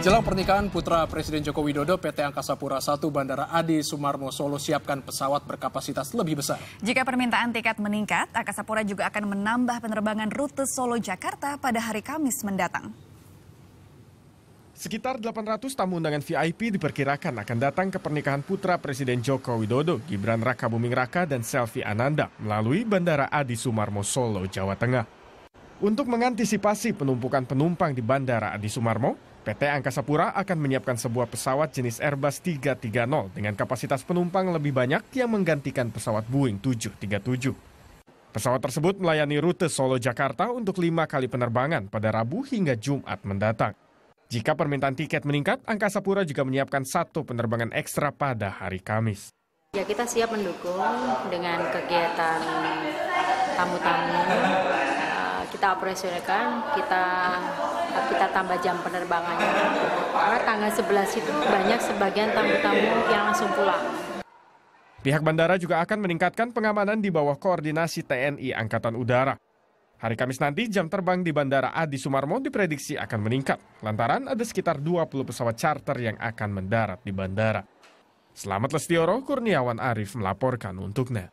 Jelang pernikahan putra Presiden Joko Widodo, PT Angkasa Pura I Bandara Adi Sumarmo Solo siapkan pesawat berkapasitas lebih besar. Jika permintaan tiket meningkat, Angkasa Pura juga akan menambah penerbangan rute Solo-Jakarta pada hari Kamis mendatang. Sekitar 800 tamu undangan VIP diperkirakan akan datang ke pernikahan putra Presiden Joko Widodo, Gibran Raka Buming Raka dan Selvi Ananda melalui Bandara Adi Sumarmo Solo, Jawa Tengah. Untuk mengantisipasi penumpukan penumpang di Bandara Adi Sumarmo, PT Angkasa Pura akan menyiapkan sebuah pesawat jenis Airbus 330 dengan kapasitas penumpang lebih banyak yang menggantikan pesawat Boeing 737. Pesawat tersebut melayani rute Solo-Jakarta untuk lima kali penerbangan pada Rabu hingga Jumat mendatang. Jika permintaan tiket meningkat, Angkasa Pura juga menyiapkan satu penerbangan ekstra pada hari Kamis. Ya kita siap mendukung dengan kegiatan tamu-tamu. Kita operasionalkan, kita kita tambah jam penerbangannya. Karena tanggal 11 itu banyak sebagian tamu-tamu yang langsung pulang. Pihak bandara juga akan meningkatkan pengamanan di bawah koordinasi TNI Angkatan Udara. Hari Kamis nanti jam terbang di Bandara Adi Sumarmo diprediksi akan meningkat lantaran ada sekitar 20 pesawat charter yang akan mendarat di bandara. Selamat Lestioro, Kurniawan Arif melaporkan untuknya.